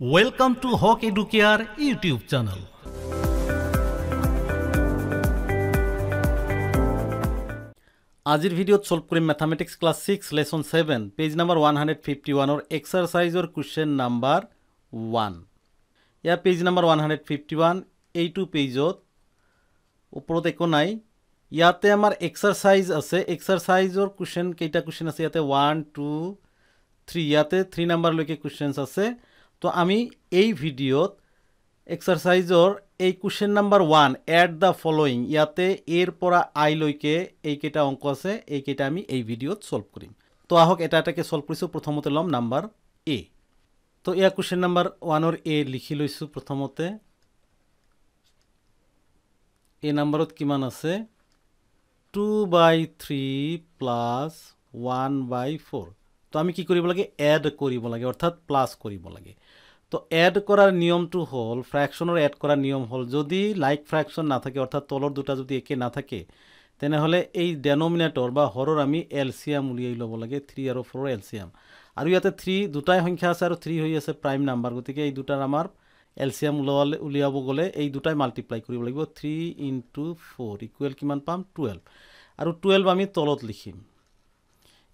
Welcome to Hawk Educare YouTube channel. আজিৰ ভিডিঅ'ত solve কৰিম mathematics class six lesson seven page number one hundred fifty ওৱানৰ এক্সাৰচাইজৰ question number one ইয়াৰ page number one hundred fifty one এইটো পেজত ওপৰত একো নাই। ইয়াতে আমাৰ এক্সাৰচাইজ আছে। এক্সাৰচাইজৰ কুৱেশ্যন কেইটা কুৱেশ্যন আছে? ইয়াতে ওৱান টু থ্ৰী ইয়াতে থ্ৰী নাম্বাৰলৈকে কুৱেশ্যনছ আছে। তো আমি এই ভিডিঅ'ত এক্সাৰচাইজৰ এই question number one at the following ইয়াতে এৰ পৰা আইলৈকে এইকেইটা অংক আছে এইকেইটা আমি এই ভিডিঅ'ত ছল্ভ কৰিম। তো আহক এটা এটাকৈ ছল্ভ কৰিছোঁ। প্ৰথমতে ল'ম নাম্বাৰ এ তো এয়া কুৱেশ্যন নাম্বাৰ ওৱানৰ এ লিখি লৈছোঁ প্ৰথমতে। এই নাম্বাৰত কিমান আছে? Two by three plus one by four তো আমি কি কৰিব লাগে? এড কৰিব লাগে অৰ্থাৎ প্লাছ কৰিব লাগে। তো এড কৰাৰ নিয়মটো হ'ল ফ্ৰেকশ্যনৰ এড কৰাৰ নিয়ম হ'ল যদি লাইক ফ্ৰেকশ্যন নাথাকে অৰ্থাৎ তলৰ দুটা যদি একে নাথাকে তেনেহ'লে এই ডেনমিনেটৰ বা হৰৰ আমি এলচিয়াম উলিয়াই ল'ব লাগে থ্ৰী আৰু ফ'ৰৰ এলচিয়াম আৰু ইয়াতে থ্ৰী দুটাই সংখ্যা আছে আৰু থ্ৰী হৈ আছে প্ৰাইম নাম্বাৰ গতিকে এই দুটাৰ আমাৰ এলচিয়াম ওলোৱালে উলিয়াব গ'লে এই দুটাই মাল্টিপ্লাই কৰিব লাগিব থ্ৰী ইনটু ফ'ৰ ইকুৱেল কিমান পাম? টুৱেল্ভ আৰু টুৱেল্ভ আমি তলত লিখিম।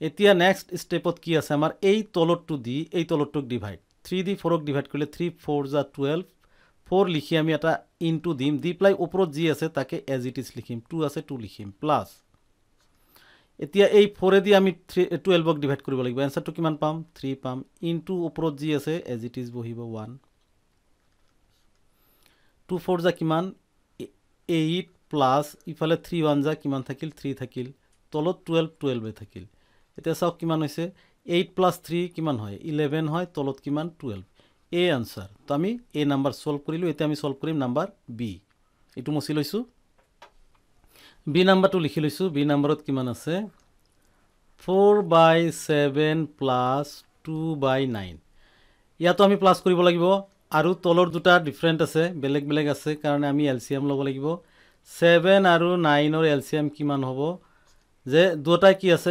এতিয়া নেক্সট ষ্টেপত কি আছে? আমাৰ এই তলতটো দি এই তলতটোক ডিভাইড থ্ৰী দি ফ'ৰক ডিভাইড কৰিলে থ্ৰী ফ'ৰ জা টুৱেল্ভ ফ'ৰ লিখি আমি এটা ইনটু দিম দি পেলাই ওপৰত যি আছে তাকে এজ ইট ইজ লিখিম টু আছে টু লিখিম প্লাছ এতিয়া এই ফ'ৰেদি আমি থ্ৰী টুৱেল্ভক ডিভাইড কৰিব লাগিব। এনচাৰটো কিমান পাম? থ্ৰী পাম। ইনটু ওপৰত যি আছে এজ ইট ইজ বহিব ওৱান টু ফ'ৰ জা কিমান? এইট প্লাছ ইফালে থ্ৰী ওৱান জা কিমান থাকিল? থ্ৰী থাকিল। তলত টুৱেল্ভ টুৱেল্ভে থাকিল। এতিয়া চাওক কিমান হৈছে। এইট প্লাছ থ্ৰী কিমান হয়? ইলেভেন হয় তলত কিমান? টুৱেল্ভ এ আনচাৰ তো আমি এ নাম্বাৰ ছল্ভ কৰিলোঁ এতিয়া আমি ছল্ভ কৰিম নাম্বাৰ বি এইটো মচি লৈছোঁ। বি নাম্বাৰটো লিখি লৈছোঁ। বি নাম্বাৰত কিমান আছে? Four by seven plus two by nine ইয়াতো আমি প্লাছ কৰিব লাগিব। আৰু তলৰ দুটা ডিফাৰেণ্ট আছে বেলেগ বেলেগ আছে কাৰণে আমি এল চি এম ল'ব লাগিব। ছেভেন আৰু নাইনৰ এল চি এম কিমান হ'ব? যে দুটাই কি আছে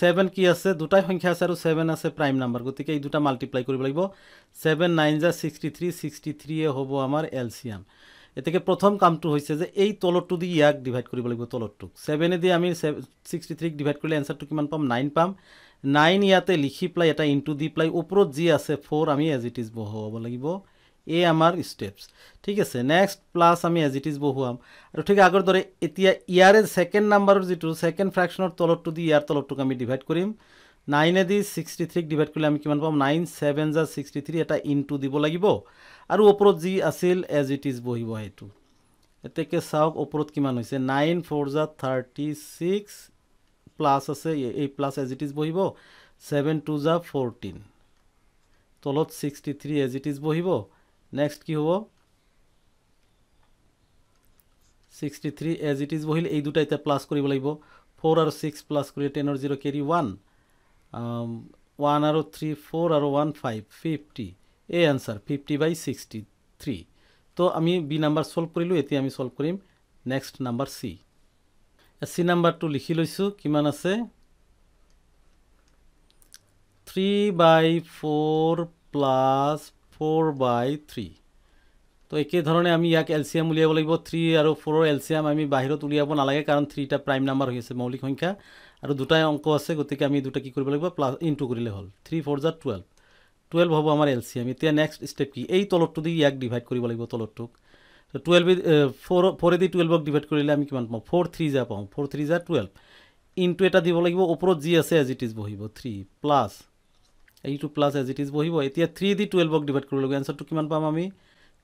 ছেভেন কি আছে দুটাই সংখ্যা আছে আৰু ছেভেন আছে প্ৰাইম নাম্বাৰ গতিকে এই দুটা মাল্টিপ্লাই কৰিব লাগিব। ছেভেন নাইন জা ছিক্সটি থ্ৰী ছিক্সটি থ্ৰীয়ে হ'ব আমাৰ এল চি এম এতেকে প্ৰথম কামটো হৈছে যে এই তলৰটো দি ইয়াক ডিভাইড কৰিব লাগিব তলৰটোক ছেভেনেদি আমি ছিক্সটি থ্ৰীক ডিভাইড কৰিলে এনচাৰটো কিমান পাম? নাইন পাম। নাইন ইয়াতে লিখি পেলাই এটা ইনটু দি পেলাই ওপৰত যি আছে ফ'ৰ আমি এজ ইট ইজ বহুৱাব লাগিব। এই আমাৰ ষ্টেপছ ঠিক আছে নেক্সট প্লাছ আমি এজ ইট ইজ বহুৱাম। আৰু ঠিক আগৰ দৰে এতিয়া ইয়াৰে ছেকেণ্ড নাম্বাৰৰ যিটো ছেকেণ্ড ফ্ৰেকশ্যনৰ তলৰটো দি ইয়াৰ তলৰটোক আমি ডিভাইড কৰিম। নাইনেদি ছিক্সটি থ্ৰীক ডিভাইড কৰিলে আমি কিমান পাম? নাইন ছেভেন জা ছিক্সটি থ্ৰী এটা ইনটু দিব লাগিব। আৰু ওপৰত যি আছিল এজ ইট ইজ বহিব সেইটো। এতেকে চাওক ওপৰত কিমান হৈছে। নাইন ফ'ৰ জা থাৰ্টি ছিক্স প্লাছ আছে এই প্লাছ এজ ইট ইজ বহিব। ছেভেন টু জা ফ'ৰটিন তলত sixty three as it is বহিব। নেক্সট কি হ'ব? Sixty three as it is বহিল এই দুটা এতিয়া প্লাছ কৰিব লাগিব। ফ'ৰ আৰু ছিক্স প্লাছ কৰি টেনৰ জিৰ' কেৰি ওৱান ওৱান আৰু থ্ৰী ফ'ৰ আৰু ওৱান ফাইভ ফিফটি এই answer fifty by sixty three তো আমি বি নাম্বাৰ ছল্ভ কৰিলোঁ এতিয়া আমি ছল্ভ কৰিম নেক্সট নাম্বাৰ চি চি নাম্বাৰটো লিখি লৈছোঁ কিমান আছে? Three by four plus four by three তো একেধৰণে আমি ইয়াক এল চি এম উলিয়াব লাগিব। থ্ৰী আৰু ফ'ৰৰ এল চি এম আমি বাহিৰত উলিয়াব নালাগে কাৰণ থ্ৰীটা প্ৰাইম নাম্বাৰ হৈ আছে মৌলিক সংখ্যা। আৰু দুটাই অংক আছে গতিকে আমি দুটা কি কৰিব লাগিব? প্লাছ ইনটু কৰিলে হ'ল। থ্ৰী ফ'ৰ জা টুৱেল্ভ টুৱেল্ভ হ'ব আমাৰ এল চি এম এতিয়া নেক্সট ষ্টেপ কি? এই তলৰটো দি ইয়াক ডিভাইড কৰিব লাগিব তলৰটোক তো টুৱেল্ভ ফ'ৰ ফ'ৰেদি টুৱেল্ভক ডিভাইড কৰিলে আমি কিমান পাওঁ ফ'ৰ থ্ৰী জা পাওঁ। ফ'ৰ থ্ৰী জা টুৱেল্ভ ইনটু এটা দিব লাগিব। ওপৰত যি আছে এজ ইট ইজ বহিব। থ্ৰী প্লাছ এইটো প্লাছ এজ ইট ইজ বহিব এতিয়া থ্ৰী দি টুৱেল্ভক ডিভাইড কৰিব লাগিব এনচাৰটো কিমান পাম আমি?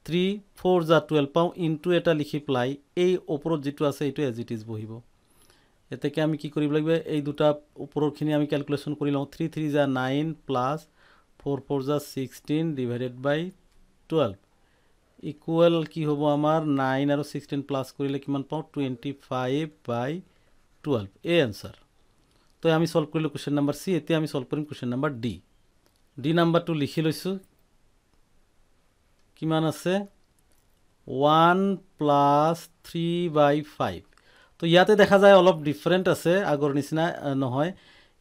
থ্ৰী ফ'ৰ জা টুৱেল্ভ পাওঁ ইনটু এটা লিখি পেলাই এই ওপৰত যিটো আছে এইটো এজ ইট ইজ বহিব। এতেকে আমি কি কৰিব লাগিব? এই দুটা ওপৰৰখিনি আমি কেলকুলেশ্যন কৰি লওঁ। থ্ৰী থ্ৰী জা নাইন প্লাছ ফ'ৰ ফ'ৰ জা sixteen divided by twelve equal কি হ'ব আমাৰ? নাইন আৰু ছিক্সটিন প্লাছ কৰিলে কিমান পাওঁ? টুৱেণ্টি ফাইভ বাই টুৱেল্ভ এই এনচাৰ তো আমি ছল্ভ কৰিলোঁ কুৱেশ্যন নাম্বাৰ চি এতিয়া আমি ছল্ভ কৰিম কুৱেশ্যন নাম্বাৰ ডি ডি নাম্বাৰটো লিখি লৈছোঁ। কিমান আছে? One plus three by five. তো ইয়াতে দেখা যায় অলপ ডিফাৰেণ্ট আছে আগৰ নিচিনা নহয়।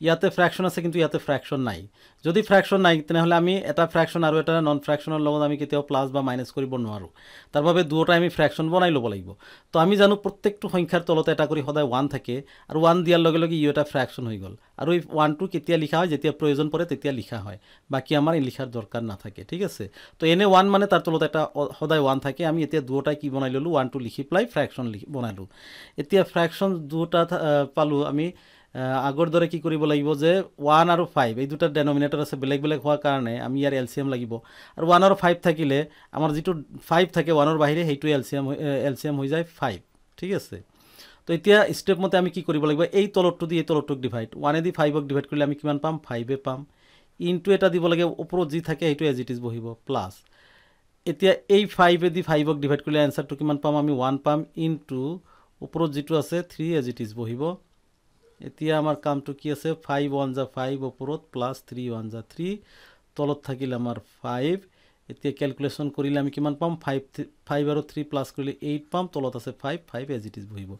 ইয়াতে ফ্ৰেকশ্যন আছে কিন্তু ইয়াতে ফ্ৰেকশ্যন নাই। যদি ফ্ৰেকশ্যন নাই তেনেহ'লে আমি এটা ফ্ৰেকশ্যন আৰু এটা নন ফ্ৰেকশ্যনৰ লগত আমি কেতিয়াও প্লাছ বা মাইনাছ কৰিব নোৱাৰোঁ। তাৰ বাবে দুয়োটাই আমি ফ্ৰেকশ্যন বনাই ল'ব লাগিব। তো আমি জানো প্ৰত্যেকটো সংখ্যাৰ তলতে এটা কৰি সদায় ওৱান থাকে আৰু ওৱান দিয়াৰ লগে লগে ই এটা ফ্ৰেকশ্যন হৈ গ'ল। আৰু এই ওৱানটো কেতিয়া লিখা হয় যেতিয়া প্ৰয়োজন পৰে তেতিয়া লিখা হয়। বাকী আমাৰ লিখাৰ দৰকাৰ নাথাকে ঠিক আছে? তো এনে ওৱান মানে তাৰ তলত এটা সদায় ওৱান থাকে। আমি এতিয়া দুয়োটাই কি বনাই ল'লোঁ ওৱানটো লিখি পেলাই ফ্ৰেকশ্যন লিখি বনালোঁ। এতিয়া ফ্ৰেকশ্যন দুটা পালোঁ আমি আগৰ দৰে কি কৰিব লাগিব যে ওৱান আৰু ফাইভ এই দুটা ডেনমিনেটৰ আছে বেলেগ বেলেগ হোৱাৰ কাৰণে আমি ইয়াৰ এল চি এম লাগিব। আৰু ওৱান আৰু ফাইভ থাকিলে আমাৰ যিটো ফাইভ থাকে ওৱানৰ বাহিৰে সেইটোৱে L C M L C M হৈ যায় ফাইভ ঠিক আছে? তো এতিয়া ষ্টেপ মতে আমি কি কৰিব লাগিব এই তলৰটো দি এই তলৰটোক ডিভাইড ওৱানেদি ফাইভক ডিভাইড কৰিলে আমি কিমান পাম? ফাইভে পাম। ইনটো এটা দিব লাগে ওপৰত যি থাকে সেইটো এজ ইট ইজ বহিব প্লাছ এতিয়া এই ফাইভেদি ফাইভক ডিভাইড কৰিলে এনচাৰটো কিমান পাম? আমি ওৱান পাম। ইনটু ওপৰত যিটো আছে থ্ৰী এজ ইট ইজ বহিব। এতিয়া আমাৰ কামটো কি আছে? ফাইভ ওৱান জা ফাইভ ওপৰত প্লাছ থ্ৰী ওৱান জা থ্ৰী তলত থাকিল আমাৰ ফাইভ এতিয়া কেলকুলেশ্যন কৰিলে আমি কিমান পাম? ফাইভ ফাইভ আৰু থ্ৰী প্লাছ কৰিলে এইট পাম তলত আছে five five as it is বহিব।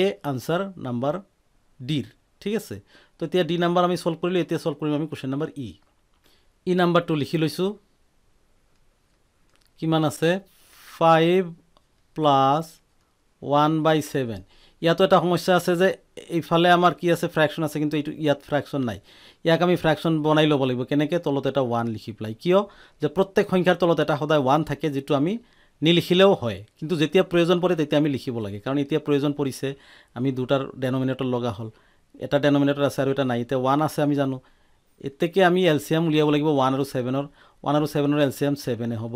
এ আনচাৰ নাম্বাৰ ডিৰ ঠিক আছে? তো এতিয়া ডি নাম্বাৰ আমি ছল্ভ কৰিলোঁ এতিয়া ছল্ভ কৰিম আমি কুৱেশ্যন নাম্বাৰ ই ই নাম্বাৰটো লিখি লৈছোঁ। কিমান আছে? Five plus one by seven ইয়াতো এটা সমস্যা আছে যে এইফালে আমাৰ কি আছে ফ্ৰেকশ্যন আছে কিন্তু এইটো ইয়াত ফ্ৰেকশ্যন নাই। ইয়াক আমি ফ্ৰেকশ্যন বনাই ল'ব লাগিব। কেনেকৈ? তলত এটা ওৱান লিখি পেলাই। কিয়? যে প্ৰত্যেক সংখ্যাৰ তলত এটা সদায় ওৱান থাকে যিটো আমি নিলিখিলেও হয়। কিন্তু যেতিয়া প্ৰয়োজন পৰে তেতিয়া আমি লিখিব লাগে। কাৰণ এতিয়া প্ৰয়োজন পৰিছে। আমি দুটাৰ ডেনমিনেটৰ লগা হ'ল। এটা ডেনমিনেটৰ আছে আৰু এটা নাই। এতিয়া ওৱান আছে আমি জানো। এতেকে আমি এল চি এম উলিয়াব লাগিব ওৱান আৰু ছেভেনৰ ওৱান আৰু ছেভেনৰ এল চি এম ছেভেনে হ'ব।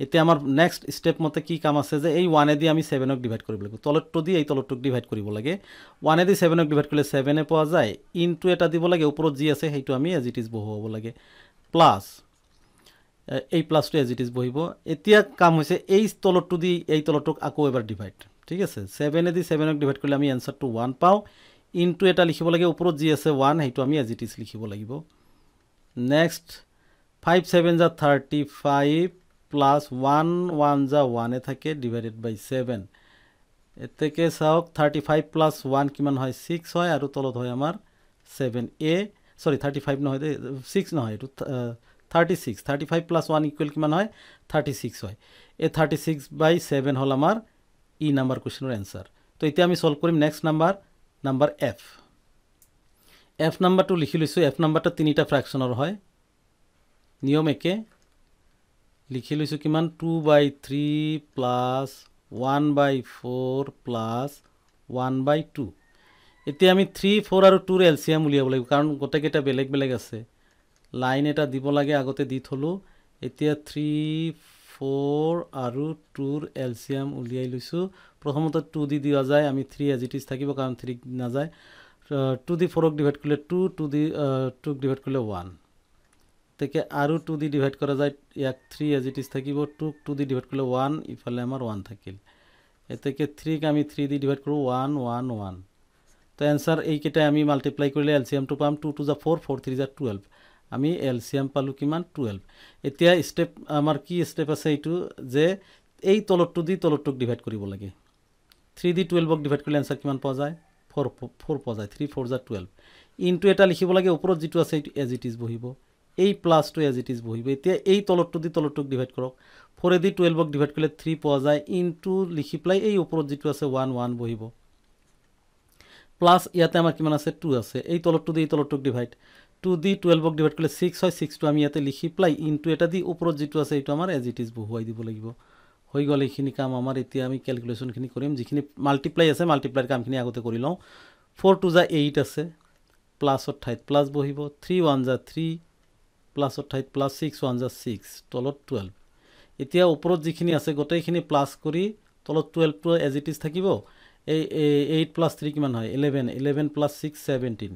এতিয়া আমাৰ নেক্সট ষ্টেপ মতে কি কাম আছে যে এই ওৱানেদি আমি ছেভেনক ডিভাইড কৰিব লাগিব। তলতটো দি এই তলতটোক ডিভাইড কৰিব লাগে। ওৱানেদি ছেভেনক ডিভাইড কৰিলে ছেভেনে পোৱা যায়। ইনটো এটা দিব লাগে ওপৰত যি আছে সেইটো আমি এজ ইট ইজ বহুৱাব লাগে। প্লাছ এই প্লাছটো এজ ইট ইজ বহিব। এতিয়া কাম হৈছে এই তলতটো দি এই তলতটোক আকৌ এবাৰ ডিভাইড ঠিক আছে? ছেভেনেদি ছেভেনক ডিভাইড কৰিলে আমি এনচাৰটো ওৱান পাওঁ। ইনটো এটা লিখিব লাগে ওপৰত যি আছে ওৱান সেইটো আমি এজ ইট ইজ লিখিব লাগিব। নেক্সট ফাইভ ছেভেন যা thirty five plus one one যা ওৱানে থাকে ডিভাইডেড বাই ছেভেন এতেকে চাওক থাৰ্টি ফাইভ প্লাছ ওৱান কিমান হয়? ছিক্স হয় আৰু তলত হয় আমাৰ ছেভেন এ চৰি থাৰ্টি ফাইভ নহয় দেই ছিক্স নহয় এইটো thirty six thirty five plus one equal কিমান হয়? থাৰ্টি ছিক্স হয়। এই থাৰ্টি ছিক্স বাই ছেভেন হ'ল আমাৰ ই নাম্বাৰ কুৱেশ্যনৰ এনচাৰ তো এতিয়া আমি ছল্ভ কৰিম next number number F F নাম্বাৰটো লিখি লৈছোঁ। এফ নাম্বাৰটো তিনিটা ফ্ৰেকশ্যনৰ হয়। নিয়ম একে। লিখি লৈছোঁ কিমান? Two by three plus one by four plus one by two এতিয়া আমি থ্ৰী ফ'ৰ আৰু টুৰ এল চি এম উলিয়াব লাগিব কাৰণ গোটেইকেইটা বেলেগ বেলেগ আছে। লাইন এটা দিব লাগে আগতে দি থ'লোঁ। এতিয়া থ্ৰী ফ'ৰ আৰু টুৰ এল চি এম উলিয়াই লৈছোঁ। প্ৰথমতে টু দি দিয়া যায় আমি থ্ৰী এজ ইট ইজ থাকিব কাৰণ থ্ৰী নাযায়। টু দি ফ'ৰক ডিভাইড কৰিলে টু টু দি টুক ডিভাইড কৰিলে ওৱান গতিকে আৰু টু দি ডিভাইড কৰা যায় ইয়াক থ্ৰী এজ ইট ইজ থাকিব। টুক টু দি ডিভাইড কৰিলে ওৱান ইফালে আমাৰ ওৱান থাকিল। এতেকে থ্ৰীক আমি থ্ৰী দি ডিভাইড কৰোঁ ওৱান ওৱান ওৱান তো এনচাৰ এইকেইটাই আমি মাল্টিপ্লাই কৰিলে এল চি এমটো পাম। টু টু যা ফ'ৰ ফ'ৰ থ্ৰী যা টুৱেল্ভ আমি এল চি এম পালোঁ কিমান? টুৱেল্ভ এতিয়া ষ্টেপ আমাৰ কি ষ্টেপ আছে এইটো? যে এই তলতটো দি তলতটোক ডিভাইড কৰিব লাগে। থ্ৰী দি টুৱেল্ভক ডিভাইড কৰিলে এনচাৰ কিমান পোৱা যায়? ফ'ৰ ফ'ৰ পোৱা যায় থ্ৰী ফ'ৰ যা টুৱেল্ভ ইনটো এটা লিখিব লাগে ওপৰত যিটো আছে এইটো এজ ইট ইজ বহিব। এই প্লাছটো এজ ইট ইজ বহিব। এতিয়া এই তলতটো দি তলতটোক ডিভাইড কৰক। ফ'ৰেদি টুৱেল্ভক ডিভাইড কৰিলে থ্ৰী পোৱা যায়। ইনটো লিখি পেলাই এই ওপৰত যিটো আছে ওৱান ওৱান বহিব। প্লাছ ইয়াতে আমাৰ কিমান আছে টু আছে। এই তলতটো দি এই তলতটোক ডিভাইড টু দি টুৱেল্ভক ডিভাইড কৰিলে ছিক্স হয়। ছিক্সটো আমি ইয়াতে লিখি পেলাই ইনটো এটা দি ওপৰত যিটো আছে এইটো আমাৰ এজ ইট ইজ বহুৱাই দিব লাগিব। হৈ গ'ল এইখিনি কাম। আমাৰ এতিয়া আমি কেলকুলেশ্যনখিনি কৰিম। যিখিনি মাল্টিপ্লাই আছে মাল্টিপ্লাইৰ কামখিনি আগতে কৰি লওঁ। ফ'ৰ টু জা এইট আছে প্লাছৰ ঠাইত প্লাছ বহিব। থ্ৰী ওৱান জা থ্ৰী প্লাছৰ ঠাইত প্লাছ ছিক্স ওৱান জা ছিক্স তলত টুৱেল্ভ এতিয়া ওপৰত যিখিনি আছে গোটেইখিনি প্লাছ কৰি তলত টুৱেল্ভটো এজ ইট ইজ থাকিব। এই এইট প্লাছ থ্ৰী কিমান হয়? Eleven eleven plus six seventeen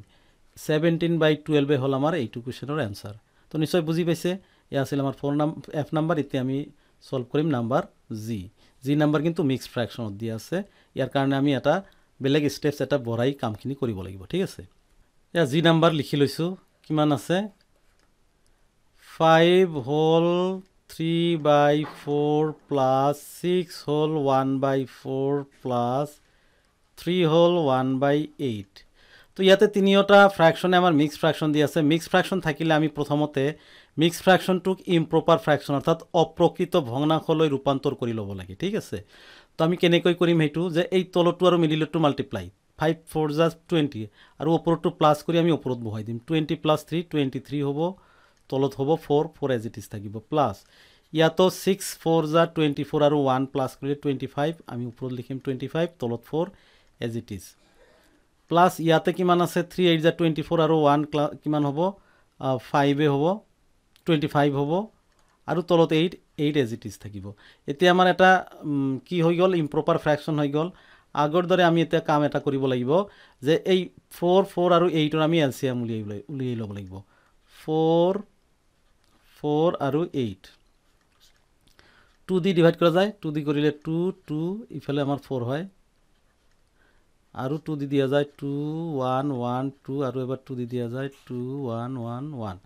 seventeen by টুৱেল্ভে হ'ল আমাৰ এইটো কুৱেশ্যনৰ এনচাৰ তো নিশ্চয় বুজি পাইছে? এয়া আছিল আমাৰ ফ'ৰ নাম এফ নাম্বাৰ এতিয়া আমি ছল্ভ কৰিম নাম্বাৰ জি জি নাম্বাৰ কিন্তু মিক্স ফ্ৰেকশ্যনত দিয়া আছে। ইয়াৰ কাৰণে আমি এটা বেলেগ ষ্টেপছ এটা বঢ়াই কামখিনি কৰিব লাগিব ঠিক আছে? এয়া জি নাম্বাৰ লিখি লৈছোঁ। কিমান আছে? ফাইভ হ'ল three by four plus six হ'ল one by four plus three হ'ল ওৱান বাই এইট তো ইয়াতে তিনিওটা ফ্ৰেকশ্যনে আমাৰ মিক্স ফ্ৰেকশ্যন দি আছে। মিক্স ফ্ৰেকশ্যন থাকিলে আমি প্ৰথমতে মিক্স ফ্ৰেকশ্যনটোক ইম্প্ৰপাৰ ফ্ৰেকশ্যন অৰ্থাৎ অপ্ৰকৃত ভগ্নাংশলৈ ৰূপান্তৰ কৰি ল'ব লাগে ঠিক আছে? তো আমি কেনেকৈ কৰিম সেইটো যে এই তলৰটো আৰু মিডিলৰটো multiply five four just twenty আৰু ওপৰতটো প্লাছ কৰি আমি ওপৰত বহাই দিম। Twenty plus three twenty three হ'ব তলত হ'ব four four as it is থাকিব প্লাছ ইয়াতো ছিক্স ফ'ৰ জা টুৱেণ্টি ফ'ৰ আৰু ওৱান প্লাছ কৰিলে টুৱেণ্টি ফাইভ আমি ওপৰত লিখিম টুৱেণ্টি ফাইভ তলত four as it is plus ইয়াতে কিমান আছে? থ্ৰী এইট জা টুৱেণ্টি ফ'ৰ আৰু ওৱান ক্লা কিমান হ'ব? ফাইভে হ'ব। টুৱেণ্টি ফাইভ হ'ব আৰু তলত eight eight as it is থাকিব। এতিয়া আমাৰ এটা কি হৈ গ'ল? ইম্প্ৰপাৰ ফ্ৰেকশ্যন হৈ গ'ল। আগৰ দৰে আমি এতিয়া কাম এটা কৰিব লাগিব যে এই ফ'ৰ ফ'ৰ আৰু এইটৰ আমি এল চি এম উলিয়াই উলিয়াই ল'ব লাগিব। ফ'ৰ ফ'ৰ আৰু এইট টু দি ডিভাইড কৰা যায়। টু দি কৰিলে টু টু ইফালে আমাৰ ফ'ৰ হয়। আৰু টু দি দিয়া যায় টু ওৱান ওৱান টু আৰু এবাৰ টু দি দিয়া যায় টু ওৱান ওৱান ওৱান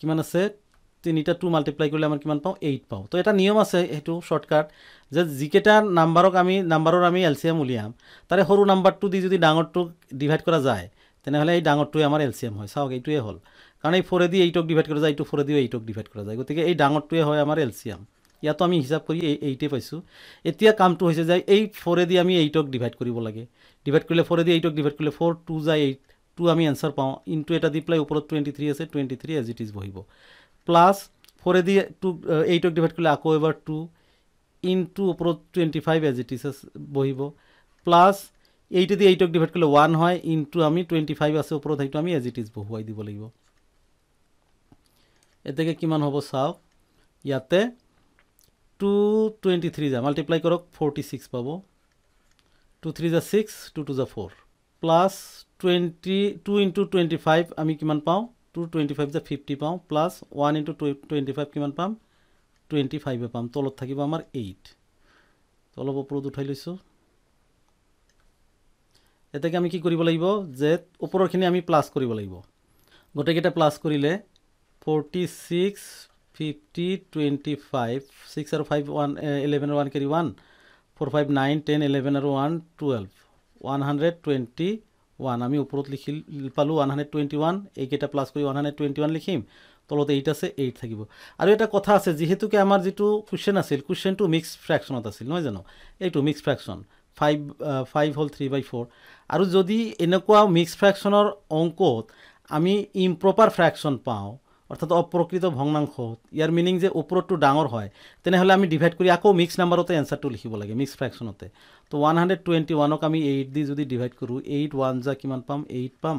কিমান আছে? তিনিটা টু মাল্টিপ্লাই কৰিলে আমাৰ কিমান পাওঁ? এইট পাওঁ। তো এটা নিয়ম আছে সেইটো শ্বৰ্টকাট যে যিকেইটা নাম্বাৰক আমি নাম্বাৰৰ আমি এল চি এম উলিয়াম তাৰে সৰু নাম্বাৰটো দি যদি ডাঙৰটোক ডিভাইড কৰা যায় তেনেহ'লে এই ডাঙৰটোৱে আমাৰ এল চি এম হয়। চাওক এইটোৱে হ'ল। কাৰণ এই ফ'ৰেদি এইটক ডিভাইড কৰা যায় এইটো ফ'ৰেদিও এইটক ডিভাইড কৰা যায়। গতিকে এই ডাঙৰটোৱে হয় আমাৰ এল চি এম ইয়াতো আমি হিচাপ কৰি এই এইটে পাইছোঁ। এতিয়া কামটো হৈছে যে এই ফ'ৰেদি আমি এইটক ডিভাইড কৰিব লাগে। ডিভাইড কৰিলে ফ'ৰেদি এইটক ডিভাইড কৰিলে ফ'ৰ টু যায় এইট টু আমি এনচাৰ পাওঁ। ইনটু এটা দি পেলাই ওপৰত টুৱেণ্টি থ্ৰী আছে twenty three as it is বহিব প্লাছ ফ'ৰেদি টু এইটক ডিভাইড কৰিলে আকৌ এবাৰ টু ইনটু ওপৰত twenty five as it is বহিব। প্লাছ এইটেদি এইটক ডিভাইড কৰিলে ওৱান হয় ইনটু আমি টুৱেণ্টি ফাইভ আছে ওপৰত সেইটো আমি এজ ইট ইজ বহুৱাই দিব লাগিব। এতেকে কিমান হ'ব চাওক। ইয়াতে টু টুৱেণ্টি থ্ৰী যা মাল্টিপ্লাই কৰক ফৰ্টি ছিক্স পাব টু থ্ৰী যা ছিক্স টু টু যা four plus twenty two into twenty five আমি কিমান পাওঁ? টু টুৱেণ্টি ফাইভ যা ফিফটি পাওঁ plus one into twenty five কিমান পাম? টুৱেণ্টি ফাইভে পাম। তলত থাকিব আমাৰ এইট অলপ ওপৰত উঠাই লৈছোঁ। এতেকে আমি কি কৰিব লাগিব? যে ওপৰৰখিনি আমি প্লাছ কৰিব লাগিব। গোটেইকেইটা প্লাছ কৰিলে forty six fifty twenty five six আৰু five one ইলেভেনৰ one carry one four five nine ten eleven আৰু one twelve one hundred twenty one আমি ওপৰত লিখি পালোঁ ওৱান হাণ্ড্ৰেড টুৱেণ্টি ওৱান এইকেইটা প্লাছ কৰি ওৱান হাণ্ড্ৰেড টুৱেণ্টি ওৱান লিখিম। তলত এইট আছে এইট থাকিব। আৰু এটা কথা আছে যিহেতুকে আমাৰ যিটো কুৱেশ্যন আছিল কুৱেশ্যনটো মিক্স ফ্ৰেকশ্যনত আছিল নহয় জানো? এইটো মিক্স ফ্ৰেকশ্যন ফাইভ ফাইভ হ'ল থ্ৰী বাই ফ'ৰ আৰু যদি এনেকুৱা মিক্স ফ্ৰেকশ্যনৰ অংকত আমি ইম্প্ৰপাৰ ফ্ৰেকশ্যন পাওঁ অৰ্থাৎ অপ্ৰকৃত ভগ্নাংশ। ইয়াৰ মিনিং যে ওপৰতটো ডাঙৰ হয় তেনেহ'লে আমি ডিভাইড কৰি আকৌ মিক্স নাম্বাৰতে এনচাৰটো লিখিব লাগে মিক্স ফ্ৰেকশ্যনতে তো ওৱান হাণ্ড্ৰেড টুৱেণ্টি ওৱানক আমি এইট দি যদি ডিভাইড কৰোঁ এইট ওৱান যা কিমান পাম? এইট পাম।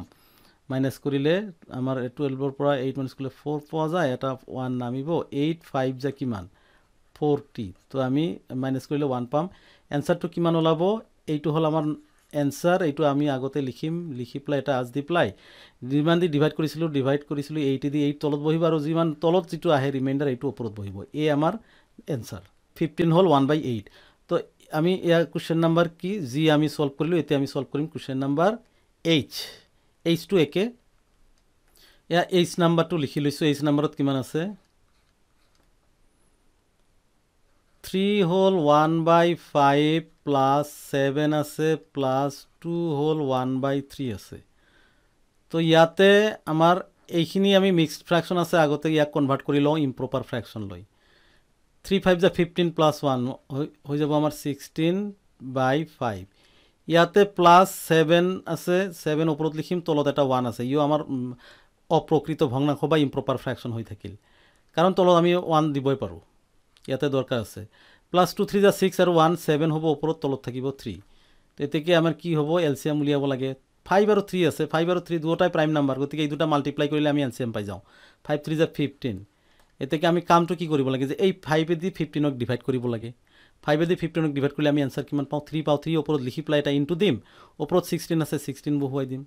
মাইনাছ কৰিলে আমাৰ টুৱেলভৰ পৰা এইট মাইনাছ কৰিলে ফ'ৰ পোৱা যায় এটা ওৱান নামিব এইট ফাইভ যা কিমান? ফ'ৰটি তো আমি মাইনাছ কৰিলে ওৱান পাম। এনচাৰটো কিমান ওলাব? এইটো হ'ল আমাৰ এনচাৰ এইটো আমি আগতে লিখিম লিখি পেলাই এটা আজ দি পেলাই যিমান দি ডিভাইড কৰিছিলোঁ ডিভাইড কৰিছিলোঁ এইটি দি এইট তলত বহিব আৰু যিমান তলত যিটো আহে ৰিমাইণ্ডাৰ এইটো ওপৰত বহিব। এই আমাৰ এনচাৰ ফিফটিন হ'ল ওৱান বাই এইট তো আমি ইয়াৰ কুৱেশ্যন নাম্বাৰ কি? যি আমি ছল্ভ কৰিলোঁ এতিয়া আমি ছল্ভ কৰিম কুৱেশ্যন নাম্বাৰ এইচ এইচটো একে। এয়া এইচ নাম্বাৰটো লিখি লৈছোঁ। এইচ নাম্বাৰত কিমান আছে? থ্ৰী হ'ল one by five plus seven আছে প্লাছ টু হ'ল ওৱান বাই থ্ৰী আছে। তো ইয়াতে আমাৰ এইখিনি আমি মিক্সড ফ্ৰেকশ্যন আছে আগতে ইয়াক কনভাৰ্ট কৰি লওঁ ইম্প্ৰপাৰ ফ্ৰেকশ্যন লৈ। থ্ৰী ফাইভ যে ফিফটিন প্লাছ ওৱান হৈ যাব আমাৰ ছিক্সটিন বাই ফাইভ ইয়াতে প্লাছ ছেভেন আছে ছেভেন ওপৰত লিখিম তলত এটা ওৱান আছে। ইও আমাৰ অপ্ৰকৃত ভগ্নাংশ বা ইম্প্ৰপাৰ ফ্ৰেকশ্যন হৈ থাকিল। কাৰণ তলত আমি ওৱান দিবই পাৰোঁ। ইয়াতে দৰকাৰ আছে। প্লাছ টু থ্ৰী যা ছিক্স আৰু ওৱান ছেভেন হ'ব ওপৰত তলত থাকিব থ্ৰী তেতিয়া আমাৰ কি হ'ব? এল চি এম উলিয়াব লাগে। ফাইভ আৰু থ্ৰী আছে। ফাইভ আৰু থ্ৰী দুটাই প্ৰাইম নাম্বাৰ গতিকে এই দুটা মাল্টিপ্লাই কৰিলে আমি এল চি এম পাই যাওঁ। ফাইভ থ্ৰী যা ফিফটিন এতিয়া আমি কামটো কি কৰিব লাগে যে এই ফাইভেদি ফিফটিনক ডিভাইড কৰিব লাগে। ফাইভেদি ফিফটিনক ডিভাইড কৰিলে আমি এনচাৰ কিমান পাওঁ? থ্ৰী পাওঁ। থ্ৰী ওপৰত লিখি পেলাই এটা ইনটু দিম। ওপৰত ছিক্সটিন আছে ছিক্সটিন বহুৱাই দিম।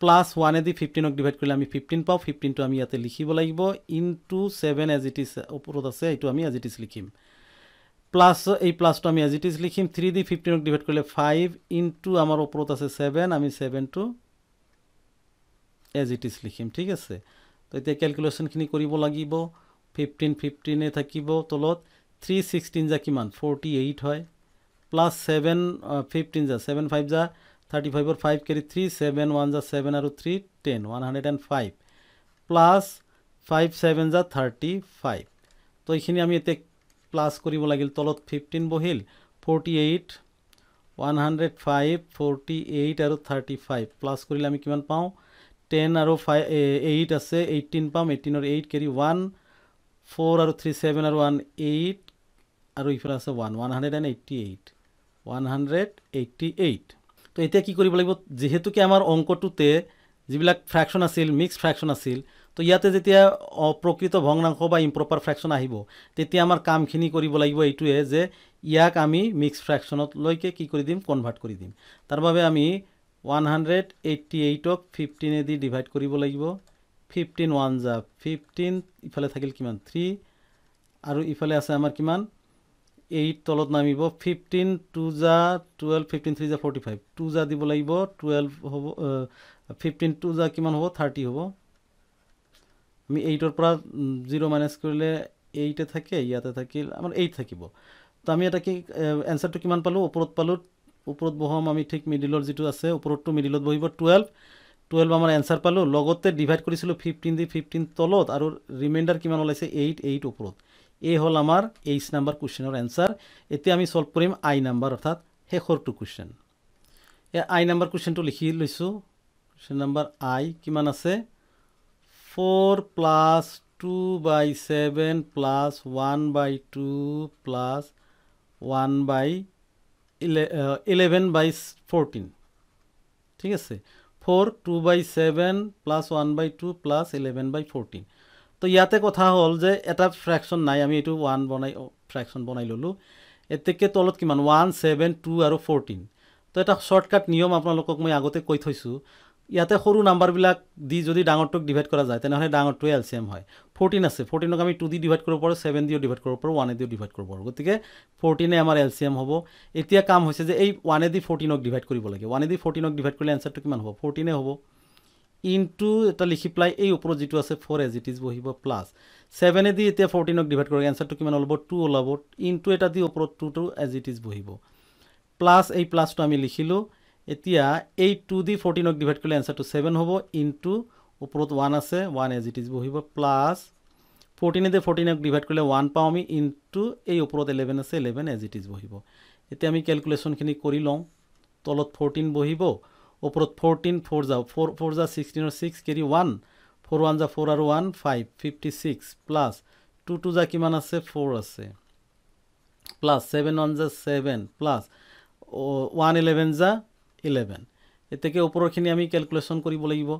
প্লাছ ওৱানেদি ফিফটিনক ডিভাইড কৰিলে আমি ফিফটিন পাওঁ ফিফটিনটো আমি ইয়াতে লিখিব লাগিব। Into seven as it is ওপৰত আছে এইটো আমি এজ ইট ইজ লিখিম। প্লাছ এই প্লাছটো আমি এজ ইট ইজ লিখিম থ্ৰী দি ফিফটিনক ডিভাইড কৰিলে ফাইভ ইনটু আমাৰ ওপৰত আছে ছেভেন আমি ছেভেনটো এজ ইট ইজ লিখিম ঠিক আছে? তো এতিয়া কেলকুলেশ্যনখিনি কৰিব লাগিব। ফিফটিন ফিফটিনে থাকিব তলত। থ্ৰী ছিক্সটিন যা কিমান? ফৰ্টি এইট হয় প্লাছ ছেভেন ফিফটিন যা ছেভেন ফাইভ যা। থাৰ্টি ফাইভৰ five carry three seven one জা ছেভেন আৰু three ten one hundred and five plus five seven জা থাৰ্টি ফাইভ তো এইখিনি আমি এতিয়া প্লাছ কৰিব লাগিল তলত ফিফটিন বহিল forty eight one hundred five forty eight আৰু থাৰ্টি ফাইভ প্লাছ কৰিলে আমি কিমান পাওঁ টেন আৰু ফাইভ এইট আছে এইটিন পাম এইটিনৰ এইট কেৰি ওৱান ফ'ৰ আৰু থ্ৰী ছেভেন আৰু ওৱান এইট আৰু ইফালে আছে one one hundred and eighty eight one hundred eight তো এতিয়া কি কৰিব লাগিব? যিহেতুকে আমাৰ অংকটোতে যিবিলাক ফ্ৰেকশ্যন আছিল মিক্স ফ্ৰেকশ্যন আছিল তো ইয়াতে যেতিয়া অপ্ৰকৃত ভগ্নাংশ বা ইম্প্ৰপাৰ ফ্ৰেকশ্যন আহিব তেতিয়া আমাৰ কামখিনি কৰিব লাগিব এইটোৱে যে ইয়াক আমি মিক্স ফ্ৰেকশ্যনতলৈকে কি কৰি দিম? কনভাৰ্ট কৰি দিম। তাৰ বাবে আমি ওৱান হাণ্ড্ৰেড এইট্টি এইটক ফিফটিনেদি ডিভাইড কৰিব লাগিব। ফিফটিন ওৱান জা ফিফটিন ইফালে থাকিল কিমান? থ্ৰী আৰু ইফালে আছে আমাৰ কিমান? এইট তলত নামিব ফিফটিন টু জা টুৱেল্ভ ফিফটিন থ্ৰী জা ফৰ্টি ফাইভ টু জা দিব লাগিব টুৱেল্ভ হ'ব ফিফটিন টু জা কিমান হ'ব? থাৰ্টি হ'ব। আমি এইটৰ পৰা জিৰ' মাইনাছ কৰিলে এইটে থাকে ইয়াতে থাকিল আমাৰ এইট থাকিব। তো আমি এটা কি এনচাৰটো কিমান পালোঁ? ওপৰত পালোঁ ওপৰত বহাম আমি ঠিক মিডিলৰ যিটো আছে ওপৰতটো মিডিলত বহিব টুৱেল্ভ টুৱেল্ভ আমাৰ এনচাৰ পালোঁ লগতে ডিভাইড কৰিছিলোঁ ফিফটিন দি ফিফটিন তলত আৰু ৰিমাইণ্ডাৰ কিমান ওলাইছে? এইট এইট ওপৰত। এই হ'ল আমাৰ এইচ নাম্বাৰ কুৱেশ্যনৰ এনচাৰ এতিয়া আমি ছল্ভ কৰিম আই নাম্বাৰ অৰ্থাৎ শেষৰটো কুৱেশ্যন এই আই নাম্বাৰ কুৱেশ্যনটো লিখি লৈছোঁ। কুৱেশ্যন নাম্বাৰ আই কিমান আছে? Four plus two by seven plus one by two plus one by ইলে ইলেভেন বাই ফ'ৰটিন ঠিক আছে? Four two by seven plus one by two plus eleven by fourteen তো ইয়াতে কথা হ'ল যে এটা ফ্ৰেকশ্যন নাই আমি এইটো ওৱান বনাই ফ্ৰেকশ্যন বনাই ল'লোঁ। এতেকে তলত কিমান? ওৱান ছেভেন টু আৰু ফ'ৰটিন তো এটা শ্বৰ্টকাট নিয়ম আপোনালোকক মই আগতে কৈ থৈছোঁ। ইয়াতে সৰু নাম্বাৰবিলাক দি যদি ডাঙৰটোক ডিভাইড কৰা যায় তেনেহ'লে ডাঙৰটোৱে এল চি এম হয়। ফ'ৰটিন আছে। ফ'ৰটিনক আমি টু দি ডিভাইড কৰিব পাৰোঁ ছেভেন দিও ডিভাইড কৰিব পাৰোঁ ওৱানে দিও ডিভাইড কৰিব পাৰোঁ। গতিকে ফ'ৰটিনে আমাৰ এল চি এম হ'ব। এতিয়া কাম হৈছে যে এই ওৱানে দি ফ'ৰটিনক ডিভাইড কৰিব লাগে। ওৱানে দি ফ'ৰটিনক ডিভাইড কৰিলে এনচাৰটো কিমান হ'ব? ফ'ৰটিনে হ'ব। ইনটু এটা লিখি পেলাই এই ওপৰত যিটো আছে ফ'ৰ এজ ইট ইজ বহিব প্লাছ ছেভেনে দি এতিয়া ফ'ৰটিনক ডিভাইড কৰিব এনচাৰটো কিমান ওলাব? টু ওলাব। ইনটু এটা দি ওপৰত টু এজ ইট ইজ বহিব। প্লাছ এই প্লাছটো আমি লিখিলোঁ। এতিয়া এই টু দি ফৰ্টিনক ডিভাইড কৰিলে এনচাৰটো ছেভেন হ'ব। ইনটু ওপৰত ওৱান আছে ওৱান এজ ইট ইজ বহিব। প্লাছ ফৰ্টিনেদি ফৰ্টিনক ডিভাইড কৰিলে ওৱান পাওঁ আমি। ইনটু এই ওপৰত ইলেভেন আছে ইলেভেন এজ ইট ইজ বহিব। এতিয়া আমি কেলকুলেশ্যনখিনি কৰি লওঁ। তলত ফৰ্টিন বহিব। ওপৰত ফৰ্টিন ফ'ৰ যা ফ'ৰ ফ'ৰ যা ছিক্সটিনৰ six carry one four one যা ফ'ৰ আৰু one five fifty six plus two two যা কিমান আছে? ফ'ৰ আছে। প্লাছ ছেভেন ওৱান যা ছেভেন প্লাছ ওৱান ইলেভেন যা ইলেভেন এতেকে ওপৰৰখিনি আমি কেলকুলেশ্যন কৰিব লাগিব।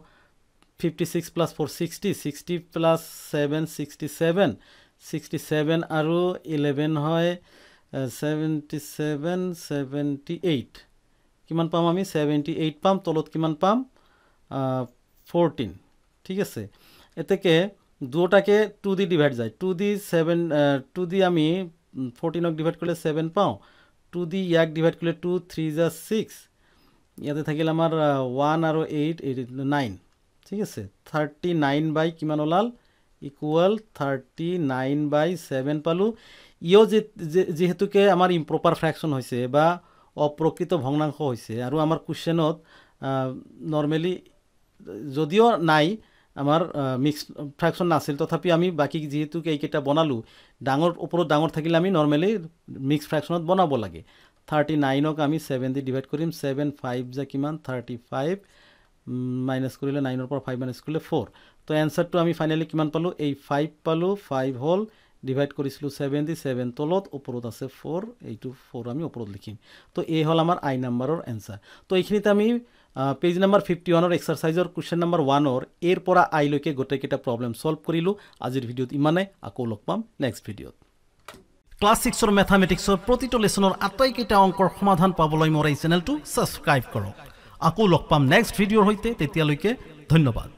Fifty six plus four sixty sixty plus seven sixty seven sixty seven আৰু ইলেভেন হয় ছেভেণ্টি ছেভেন ছেভেণ্টি এইট কিমান পাম আমি? ছেভেণ্টি এইট পাম তলত কিমান পাম? ফ'ৰটিন ঠিক আছে? এতেকে দুটাকে টু দি ডিভাইড যায়। টু দি ছেভেন টু দি আমি ফ'ৰটিনক ডিভাইড কৰিলে ছেভেন পাওঁ। টু দি ইয়াক ডিভাইড কৰিলে টু থ্ৰী জা ছিক্স ইয়াতে থাকিল আমাৰ ওৱান আৰু এইট এইট নাইন ঠিক আছে? থাৰ্টি নাইন বাই কিমান ওলাল? Equal thirty nine by seven পালোঁ ইও যিহেতুকে আমাৰ ইম্প্ৰপাৰ ফ্ৰেকশ্যন হৈছে বা অপ্ৰকৃত ভগ্নাংশ হৈছে। আৰু আমাৰ কুৱেশ্যনত নৰ্মেলি যদিও নাই আমাৰ মিক্স ফ্ৰেকশ্যন নাছিল তথাপি আমি বাকী যিহেতুকে এইকেইটা বনালোঁ ডাঙৰ ওপৰত ডাঙৰ থাকিলে আমি নৰ্মেলি মিক্স ফ্ৰেকশ্যনত বনাব লাগে। থাৰ্টি নাইনক আমি ছেভেন দি ডিভাইড কৰিম ছেভেন ফাইভ যে কিমান থাৰ্টি ফাইভ মাইনাছ কৰিলে নাইনৰ পৰা ফাইভ মাইনাছ কৰিলে ফ'ৰ তো এনচাৰটো আমি ফাইনেলি কিমান পালোঁ? এই ফাইভ পালোঁ ফাইভ হ'ল ডিভাইড কৰিছিলোঁ ছেভেন দি ছেভেন তলত ওপৰত আছে ফ'ৰ এইটো ফ'ৰ আমি ওপৰত লিখিম। তো এই হ'ল আমাৰ আই নাম্বাৰৰ এনচাৰ তো এইখিনিতে আমি পেজ নাম্বাৰ ফিফটি ওৱানৰ এক্সাৰচাইজৰ কুৱেশ্যন নাম্বাৰ ওৱানৰ এৰ পৰা আইলৈকে গোটেইকেইটা প্ৰব্লেম ছল্ভ কৰিলোঁ। আজিৰ ভিডিঅ'ত ইমানে আকৌ লগ পাম নেক্সট ভিডিঅ'ত। ক্লাছ ছিক্সৰ মেথামেটিক্সৰ প্ৰতিটো লেচনৰ আটাইকেইটা অংকৰ সমাধান পাবলৈ মোৰ এই চেনেলটো ছাবস্ক্ৰাইব কৰক। আকৌ লগ পাম নেক্সট ভিডিঅ'ৰ সৈতে তেতিয়ালৈকে ধন্যবাদ।